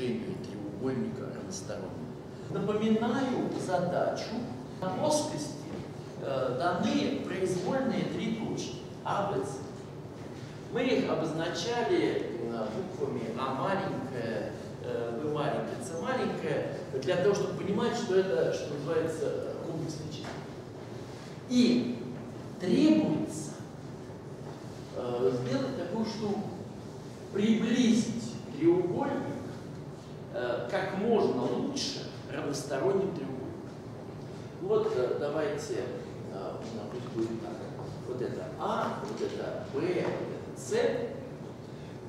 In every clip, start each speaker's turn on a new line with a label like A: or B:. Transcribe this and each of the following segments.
A: движению треугольника равностороннего. Напоминаю задачу. На плоскости э, даны произвольные три точки А, Б, С. Мы их обозначали э, буквами А маленькая, э, Б маленькая, С маленькая, для того, чтобы понимать, что это, что называется, комплексный числа. И требуется э, сделать такую штуку, приблизить треугольник э, как можно лучше равносторонним треугольником. Вот э, давайте, э, пусть будет так, вот это А, вот это Б, вот это С.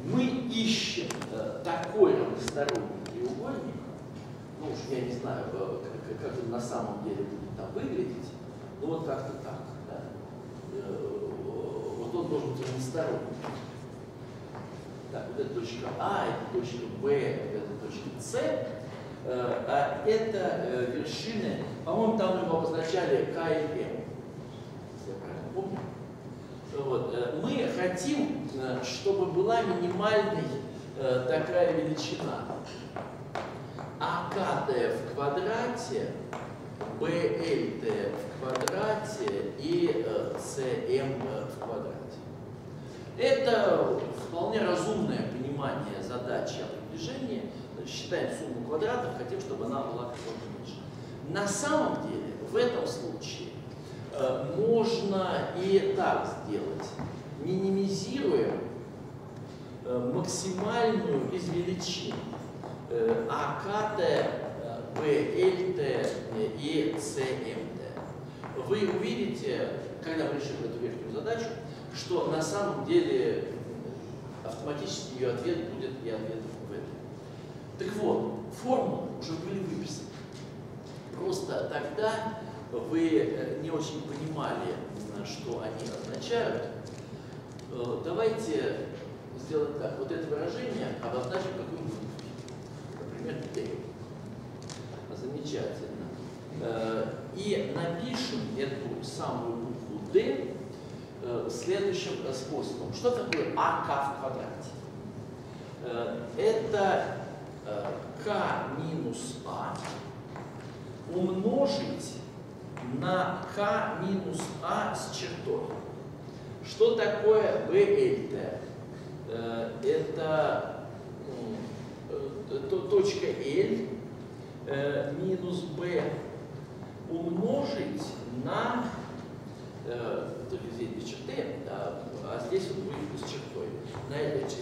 A: Мы ищем такой равносторонний треугольник, ну уж я не знаю, как, как он на самом деле будет там выглядеть, ну вот как-то так. Да? Вот он должен быть равносторонний. Так, вот эта точка А, это точка Б, это точка С. Э, а это э, вершины, по-моему, там мы обозначали К и М. Если я правильно помню. Вот. э, Мы хотим, чтобы была минимальной такая величина. АКТ в квадрате, БЛТ в квадрате и СМ в квадрате. Это вполне разумное понимание задачи о приближении. Считаем сумму квадратов, хотим, чтобы она была как можно меньше. На самом деле, в этом случае э, можно и так сделать. Минимизируем э, максимальную из величин э, АКТ, БЛТ и СМТ. Вы увидите, когда мы решим эту верхнюю задачу, что на самом деле автоматически ее ответ будет и ответ в этом. Так вот, формулы уже были выписаны. Просто тогда вы э, не очень понимали, что они означают. Э, Давайте сделаем так. Вот это выражение обозначим какую-нибудь Например, D. Замечательно. Э, И напишем эту самую э, следующим э, способом. Что такое АК в квадрате? Э, Это э, К минус А умножить на К минус А с чертой. Что такое БЛТ? Э, Это э, то- точка L э, минус B умножить на здесь без черты, а, а здесь вот будет с чертой.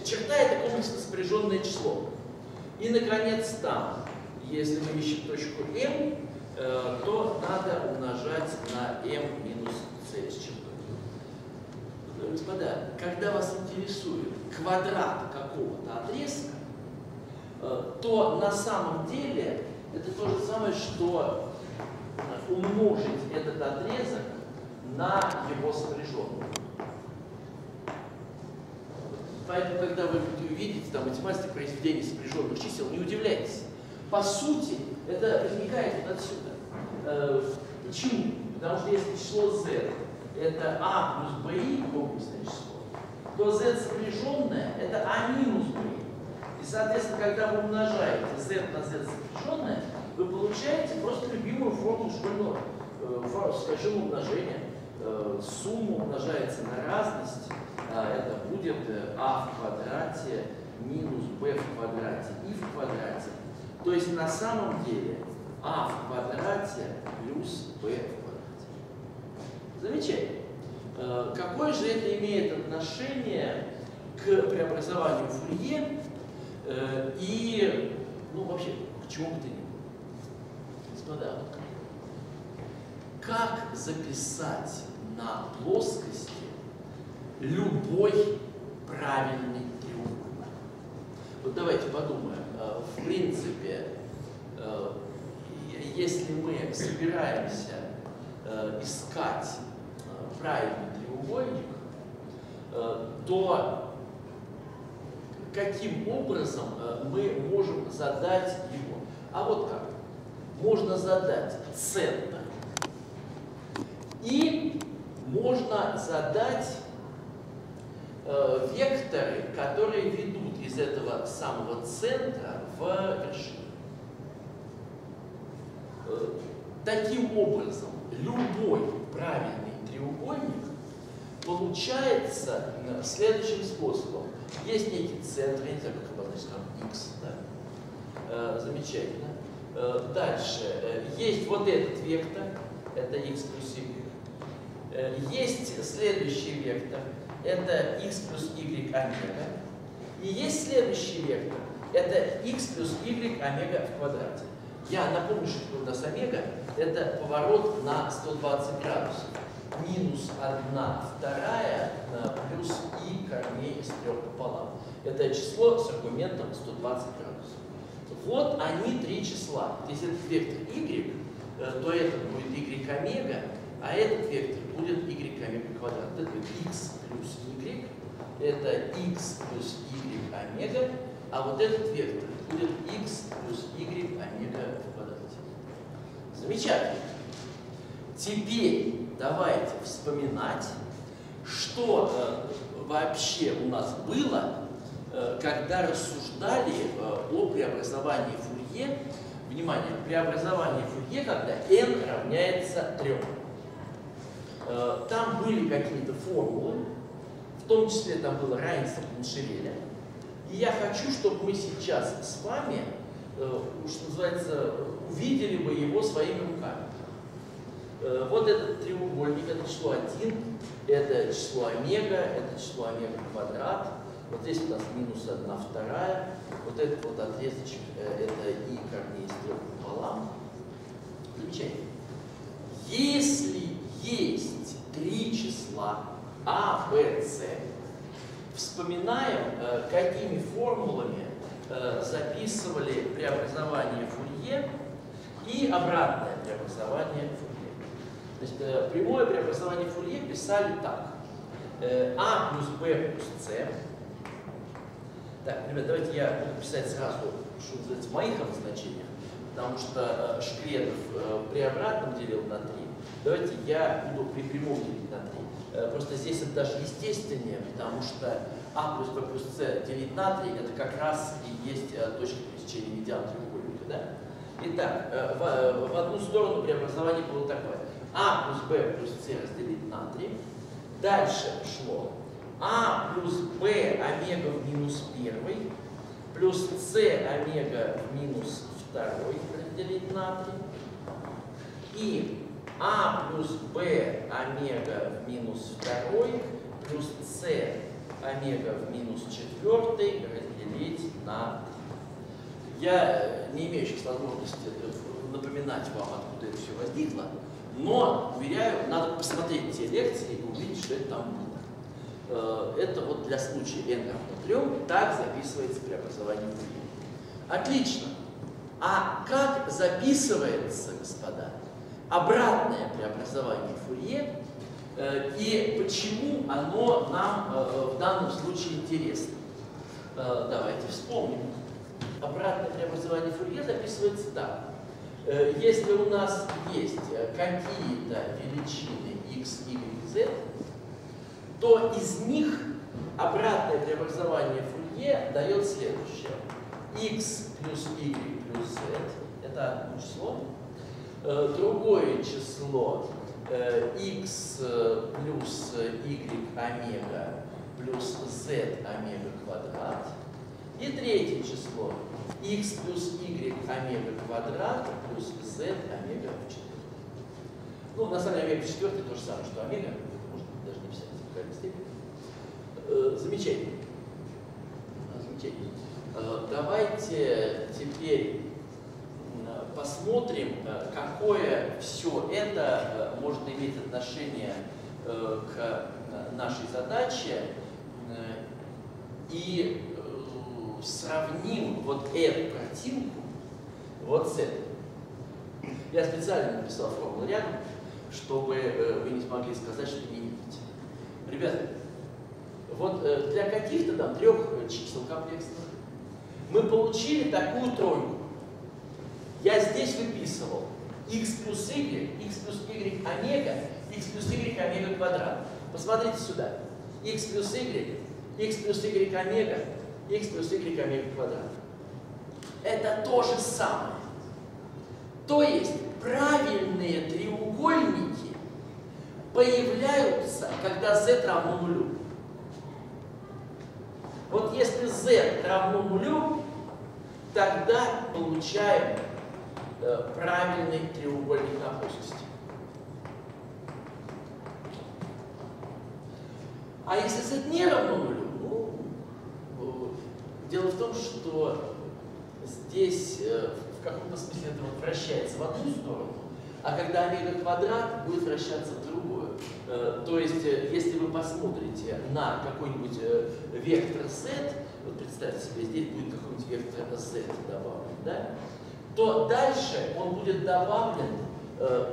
A: Черта это комплексно сопряженное число. И, наконец, там, если мы ищем точку m, э, то надо умножать на m минус c с чертой. Э, Господа, когда вас интересует квадрат какого-то отрезка, э, то на самом деле это то же самое, что умножить этот отрезок на его сопряженность. Поэтому, когда вы увидите там математике произведения сопряженных чисел, не удивляйтесь. По сути, это возникает вот отсюда. Э, Почему? Потому что если число z это a плюс bi, комплексное число, то z сопряженное это a минус bi. И, соответственно, когда вы умножаете z на z сопряженное, вы получаете просто любимую формулу школьного э, скажем, умножения. Э, Сумма умножается на разность, а это будет э, а в квадрате минус b в квадрате и в квадрате. То есть на самом деле а в квадрате плюс b в квадрате. Замечательно. Э, Какое же это имеет отношение к преобразованию Фурье э, и, ну, вообще, к чему бы то ни было? Господа, как записать на плоскости любой правильный треугольник? Вот давайте подумаем. Э, В принципе, э, если мы собираемся э, искать правильный треугольник, то каким образом мы можем задать его? А вот как? Можно задать центр и можно задать э, векторы, которые ведут из этого самого центра в вершину. Э, таким образом, любой правильный треугольник получается э, следующим способом. Есть некий центр, я не знаю, как обозначить, там x, да? Э, замечательно. Дальше. Есть вот этот вектор, это x плюс y. Есть следующий вектор, это x плюс y омега. И есть следующий вектор, это x плюс y омега в квадрате. Я напомню, что у нас омега – это поворот на 120 градусов. Минус 1 вторая плюс и корней из трех пополам. Это число с аргументом 120 градусов. Вот они три числа. Если этот вектор y, э, то это будет y омега, а этот вектор будет y омега квадрат. Это x плюс y, это x плюс y омега, а вот этот вектор будет x плюс y омега в квадрате. Замечательно. Теперь давайте вспоминать, что э, вообще у нас было, э, когда рассуждали э, о преобразовании Фурье. Внимание, преобразование Фурье, когда n равняется 3. Э, там были какие-то формулы, в том числе там было равенство Планшевеля. И я хочу, чтобы мы сейчас с вами, э, что называется, увидели бы его своими руками. Э, вот этот треугольник, это число 1, это число омега, это число омега квадрат. Вот здесь у нас минус 1 вторая. Вот этот вот отрезочек, э, это и корней из трех пополам. Замечательно. Если есть числа А, Б, С, Вспоминаем, э, какими формулами э, записывали преобразование Фурье и обратное преобразование Фурье. То есть э, прямое преобразование Фурье писали так. А плюс Б плюс С. Так, ребят, давайте я буду писать сразу, что называется, в моих обозначениях, потому что Шкредов при обратном делил на 3. Давайте я буду при прямом делить на 3. Э, просто здесь это даже естественнее, потому что А плюс Б плюс С делить на 3, это как раз и есть э, точка пересечения медиан треугольника. Да? Итак, э, в, в одну сторону преобразование было такое. А плюс Б плюс С разделить на 3. Дальше шло А плюс Б омега в минус 1 плюс С омега в минус 2 разделить на 3. И а плюс b омега в минус второй плюс с омега в минус четвертый разделить на Я не имею сейчас возможности напоминать вам, откуда это все возникло, но, уверяю, надо посмотреть те лекции и увидеть, что это там было. Э, это вот для случая n равно 3, так записывается преобразование в Отлично. А как записывается, господа? Обратное преобразование Фурье э, и почему оно нам э, в данном случае интересно. Э, давайте вспомним. Обратное преобразование Фурье записывается так. Если у нас есть какие-то величины x, y, z, то из них обратное преобразование Фурье дает следующее. x плюс y плюс z – это одно число, другое число x э, плюс y омега плюс z омега квадрат. И третье число x плюс y омега квадрат плюс z омега в. Ну, на самом деле омега в четвертый то же самое, что омега, можно даже не писать в какой степени. Э, замечательно. Замечательно. Давайте теперь посмотрим, э, какое все это э, может иметь отношение э, к нашей задаче и сравним вот эту картинку вот с этой. Я специально написал формулу рядом, чтобы вы не смогли сказать, что не видите. Ребята, вот для каких-то там трех чисел комплексных мы получили такую тройку. Я здесь выписывал x плюс y, x плюс y омега, x плюс y омега квадрат. Посмотрите сюда. x плюс y, x плюс y омега, x плюс y омега квадрат. Это то же самое. То есть правильные треугольники появляются, когда z равно нулю. Вот если z равно нулю, тогда получаем правильный треугольник на плоскости. А если z не равно нулю, ну, э, дело в том, что здесь э, в каком-то смысле это вращается в одну сторону, а когда омега квадрат будет вращаться в другую. Э, то есть, если вы посмотрите на какой-нибудь вектор z, вот представьте себе, здесь будет какой-нибудь вектор z добавлен, да? То дальше он будет добавлен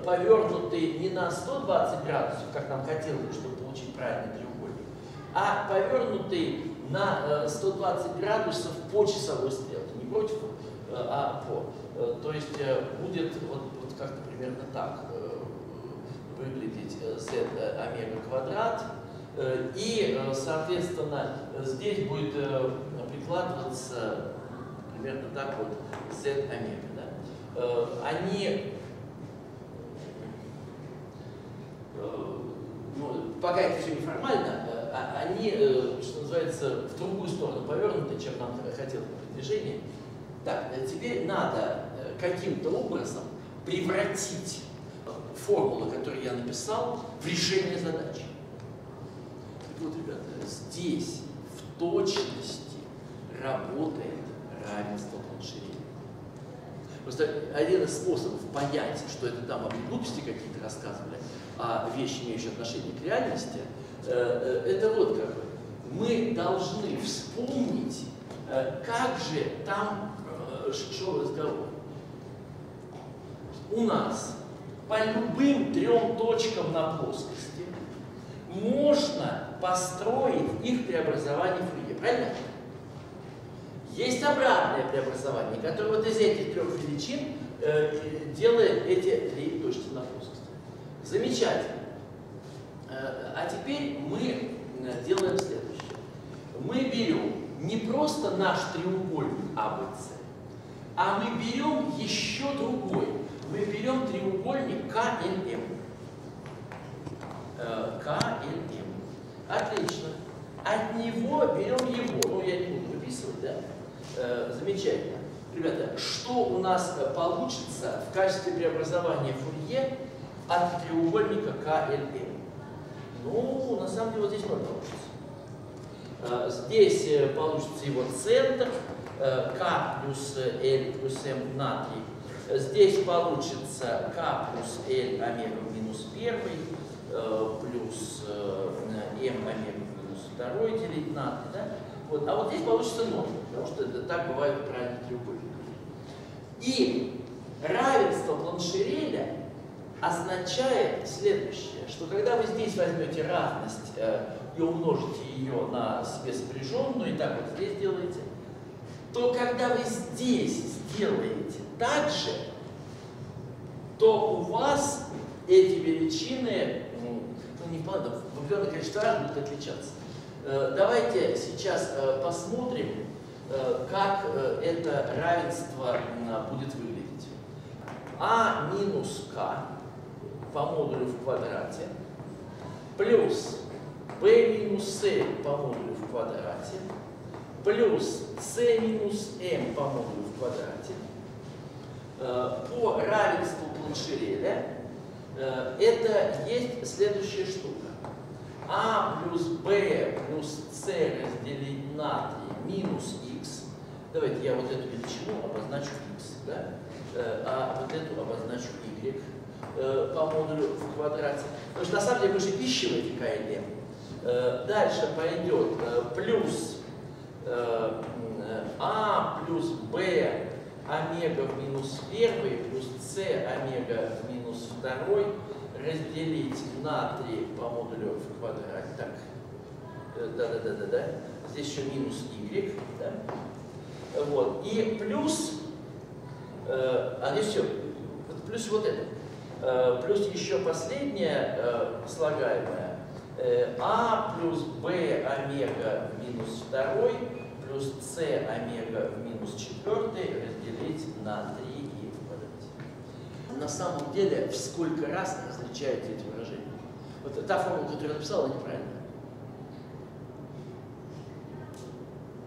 A: повернутый не на 120 градусов, как нам хотелось, чтобы получить правильный треугольник, а повернутый на 120 э, градусов по часовой стрелке, не против, э, а по. Э, то есть будет вот, вот как-то примерно так выглядеть z омега квадрат. И, соответственно, здесь будет прикладываться примерно так вот z омега. Да? Они ну, пока это все неформально, а, они, э, что называется, в другую сторону повернуты, чем нам хотелось при движении. Так, э, теперь надо э, каким-то образом превратить формулу, которую я написал, в решение задачи. Вот, ребята, здесь в точности работает равенство планширения. Просто один из способов понять, что это там об глупости какие-то рассказывали, а вещи, имеющие отношение к реальности – Э, э, это вот как бы. Мы должны вспомнить, э, как же там шел разговор. У нас по любым трем точкам на плоскости можно построить их преобразование в Фурье. Правильно? Есть обратное преобразование, которое вот из этих трех величин э, делает эти три точки на плоскости. Замечательно. Э, а теперь мы э, делаем следующее. Мы берем не просто наш треугольник АБЦ, а мы берем еще другой. Мы берем треугольник КЛМ. Э. Отлично. От него берем его. Ну, я не буду выписывать, да? Замечательно. Ребята, что у нас получится в качестве преобразования Фурье от треугольника КЛМ? Ну, на самом деле, вот здесь ноль получится. А, здесь э, получится его центр, э, К плюс L плюс М натрий. Здесь получится К плюс L омега минус первый, э, плюс М омега минус второй делить на 3, да? Вот. А вот здесь получится 0, потому что это так бывает в правильных треугольниках. И равенство Планшереля означает следующее, что когда вы здесь возьмете разность э, и умножите ее на себе сопряженную, и так вот здесь делаете, то когда вы здесь сделаете так же, то у вас эти величины, ну не вполне, в определенное количество раз будут отличаться. Э, давайте сейчас э, посмотрим, э, как это равенство будет выглядеть. А минус К по модулю в квадрате плюс b минус c по модулю в квадрате плюс c минус m по модулю в квадрате по равенству Планшереля э, это есть следующая штука. А плюс b плюс c разделить на 3 минус x. Давайте я вот эту величину обозначу x, да? Э, а вот эту обозначу y э, по модулю в квадрате. Потому что на самом деле мы же ищем эти КЛМ. Э, дальше пойдет плюс А плюс Б омега в минус первый плюс С омега в минус второй разделить на 3 по модулю в квадрате. Так, да-да-да-да-да. Здесь еще минус y, да? Вот. И плюс, э, а здесь все, плюс вот это. Э, плюс еще последнее э, слагаемое, э, а плюс b омега минус второй плюс c омега минус четвертый разделить на 3 и. На самом деле, в сколько раз различаются эти выражения? Вот та формула, которую я написал, она неправильная.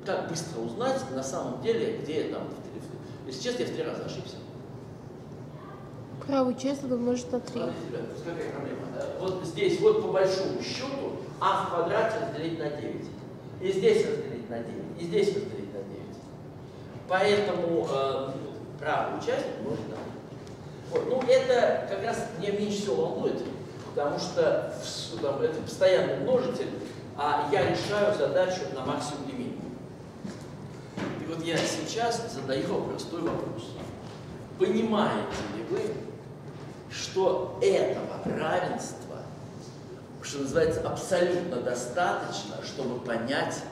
A: Как быстро узнать на самом деле, где я там в телефоне? Если честно, я в три раза ошибся.
B: Правую часть надо умножить на 3.
A: Смотрите, ребята, какая проблема? Вот здесь вот по большому счету а в квадрате разделить на 9. И здесь разделить на 9. И здесь разделить на 9. Поэтому э, правую часть 3. Вот. Ну, это как раз меня меньше всего волнует, потому что там, это постоянный множитель, а я решаю задачу на максимум и минимум. И вот я сейчас задаю простой вопрос. Понимаете ли вы, что этого равенства, что называется, абсолютно достаточно, чтобы понять,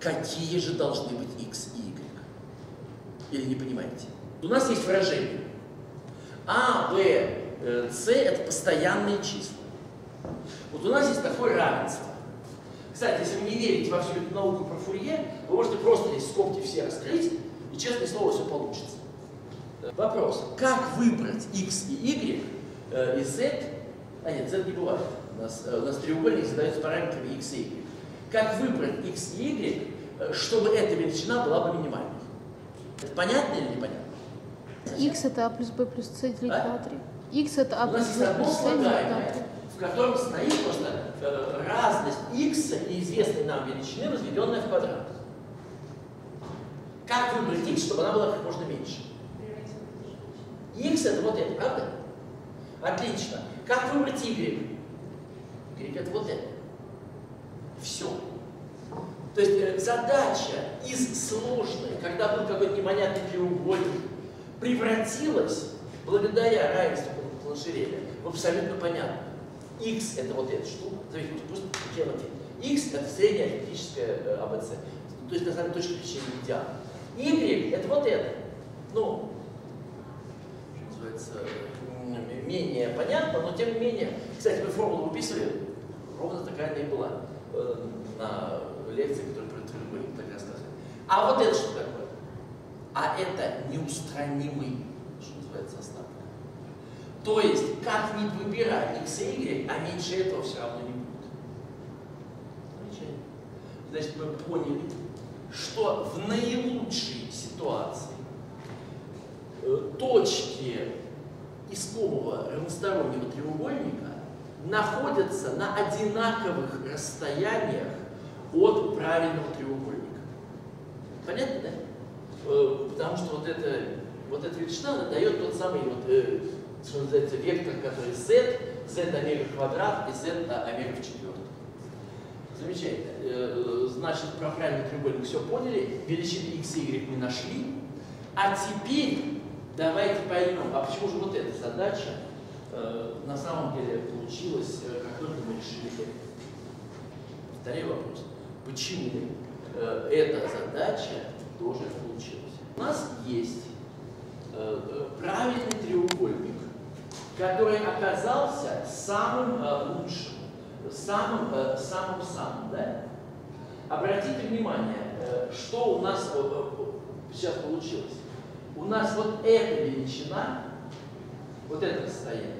A: какие же должны быть x и y. Или не понимаете? У нас есть выражение. А, В, С – это постоянные числа. Вот у нас есть такое равенство. Кстати, если вы не верите во всю эту науку про Фурье, вы можете просто здесь скобки все раскрыть, и, честное слово, все получится. Вопрос. Как выбрать x и y э, и z? А нет, z не бывает. У нас, э, у нас треугольник задается параметрами x и y. Как выбрать x и y, э, чтобы эта величина была бы минимальной? Это понятно или непонятно?
B: X это а плюс b плюс c делить
A: А?
B: на 3. x это а плюс b плюс c делить на
A: слагаемое,
B: 3.
A: в котором стоит просто э, разность x и известной нам величины, возведенная в квадрат. Как выбрать x, чтобы она была как можно меньше? x это вот это, правда? Отлично. Как выбрать y? y это вот это. Все. То есть э, задача из сложной, когда был какой-то непонятный треугольник, превратилась, благодаря равенству Планшереля, в абсолютно понятно. x это вот эта штука, смотрите, просто дело x это средняя арифметическая э, АБЦ, то есть на самом точка пересечения идеала. y это вот это. Ну, что называется, менее понятно, но тем не менее. Кстати, мы формулу выписывали, ровно такая она и была э, на лекции, которую треугольник так рассказывали. А вот это что это неустранимый, что называется, остаток. То есть, как ни выбирай x и y, а меньше этого все равно не будет. Значит, мы поняли, что в наилучшей ситуации э, точки искомого равностороннего треугольника находятся на одинаковых расстояниях от правильного треугольника. Понятно, да? Э, Потому что вот эта, вот эта величина дает тот самый, вот, э, что называется, вектор, который z, z омега квадрат и z омега в четвертом. Замечательно. Э, Значит, про правильный треугольник все поняли, величины x и y мы нашли. А теперь давайте поймем, а почему же вот эта задача э, на самом деле получилась, э, как только мы решили. Второй вопрос. Почему э, эта задача тоже получилась? У нас есть э, э, правильный треугольник, который оказался самым э, лучшим, самым, э, самым самым, да? Обратите внимание, что у нас сейчас получилось. У нас вот эта величина, вот это расстояние,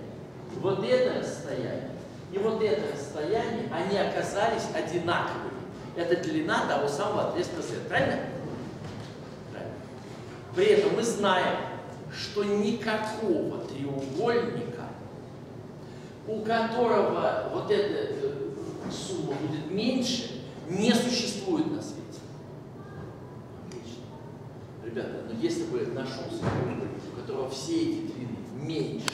A: вот это расстояние и вот это расстояние, они оказались одинаковыми. Это длина того самого отрезка правильно? Правильно. При этом мы знаем, что никакого треугольника, у которого вот эта э, сумма будет меньше, не существует на свете. Отлично. Ребята, но если бы нашелся треугольник, у которого все эти длины меньше,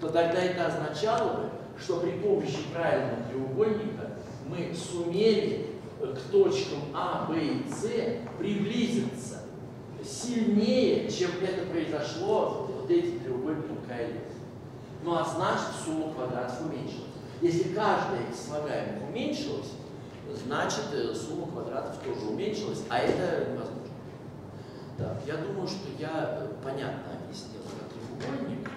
A: то тогда это означало бы, что при помощи правильного треугольника мы сумели э, к точкам А, Б и С приблизиться сильнее, чем это произошло вот этим треугольником К и Л. Ну а значит сумма квадратов уменьшилась. Если каждая из слагаемых уменьшилась, значит э, сумма квадратов тоже уменьшилась, а это невозможно. Так, я думаю, что я э, понятно объяснил про треугольник.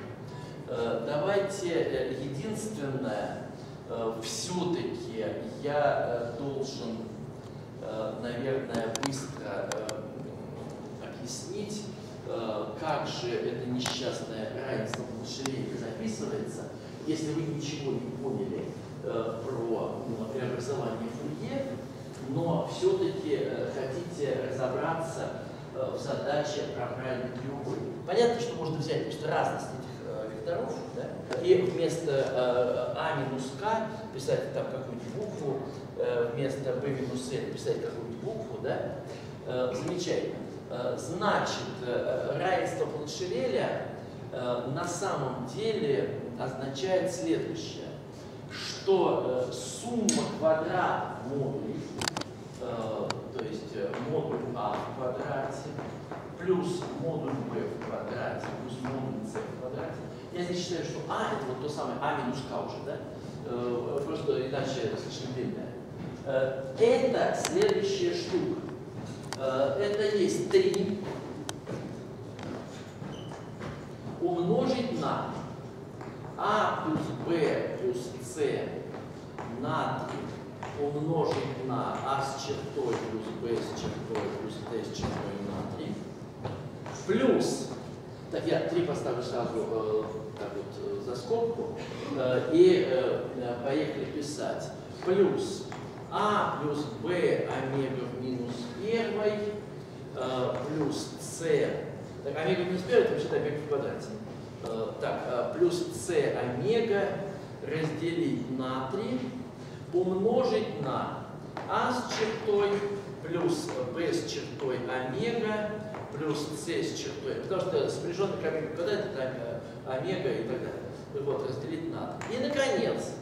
A: Э, Давайте единственное, все-таки я должен наверное, быстро объяснить, э, как же это несчастное равенство Моншевеля записывается, если вы ничего не поняли про ну, преобразование Фурье, но все-таки хотите разобраться в задаче про правильный треугольник. Понятно, что можно взять просто разность этих векторов, да, и вместо а минус k писать там какую-нибудь букву, Э, вместо b минус n написать какую-нибудь букву, да, э, замечательно. Э, значит, равенство Планшевеля на самом деле означает следующее, что сумма квадрат модулей, то есть модуль а в квадрате, плюс модуль b в квадрате, плюс модуль c в квадрате. Я здесь считаю, что а это вот то самое а минус k уже, да? Просто иначе слишком длинное. Э, это следующая штука. Э, это есть 3 умножить на а плюс b плюс c на 3 умножить на а с чертой плюс b с чертой плюс t с чертой на 3 плюс, так я 3 поставлю сразу э, так вот, за скобку э, и э, поехали писать, плюс а плюс b омега в минус первой э, плюс с. Так, омега в минус первой это вообще омега в квадрате. Э, так, э, плюс с омега разделить на 3 умножить на а с чертой плюс b с чертой омега плюс с с чертой. Потому что сопряженный к омега в квадрате это омега и так далее. Вот, разделить на 3. И, наконец,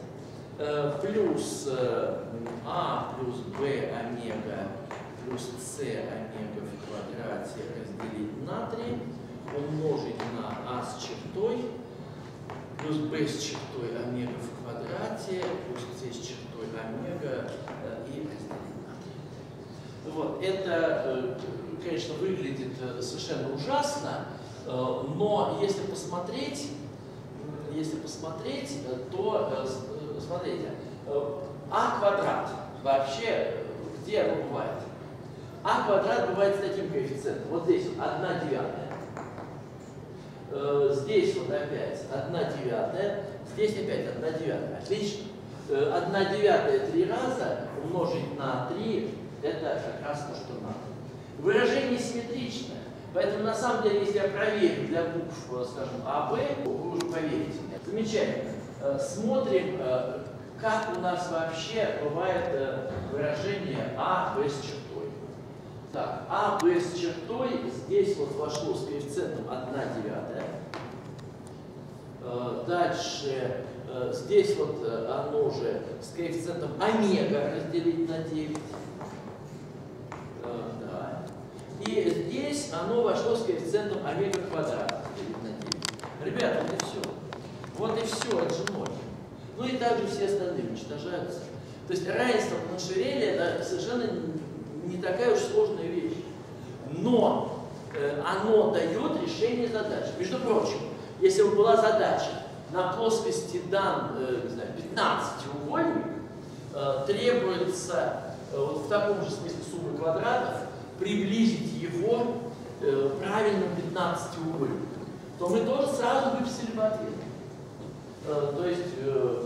A: плюс э, а плюс b омега плюс c омега в квадрате разделить на 3, умножить на а с чертой, плюс b с чертой омега в квадрате, плюс c с чертой омега э, и разделить на 3. Вот, это, конечно, выглядит совершенно ужасно, но если посмотреть, если посмотреть, то смотрите, э, а квадрат вообще где оно бывает? А квадрат бывает с таким коэффициентом. Вот здесь вот 1 девятая. Э, здесь вот опять 1 девятая. Здесь опять 1 девятая. Отлично. 1 э, девятая три раза умножить на 3 это как раз то, что надо. Выражение симметричное. Поэтому на самом деле, если я проверю для букв, скажем, А, Б, вы уже поверите мне. Замечательно. Э, смотрим, э, как у нас вообще бывает э, выражение А, Б с чертой. Так, А, Б с чертой здесь вот вошло с коэффициентом 1 девятая. Дальше здесь вот оно же с коэффициентом омега разделить на 9. Да. И здесь оно вошло с коэффициентом омега квадрат разделить на 9. Ребята, это все. Вот и все, это же ноль. Ну и также все остальные уничтожаются. То есть равенство Планшевеля это совершенно не такая уж сложная вещь. Но э, оно дает решение задачи. Между прочим, если бы была задача на плоскости дан, э, не знаю, 15 треугольник, э, требуется э, вот в таком же смысле суммы квадратов приблизить его э, правильным 15 треугольником, то мы тоже сразу выписали бы ответ. Э, то есть, э,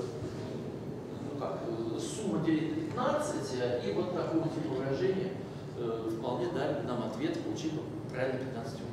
A: ну как, сумма делить на 15, э, и вот такого типа выражения вполне дали нам ответ, получили правильно 15 углов.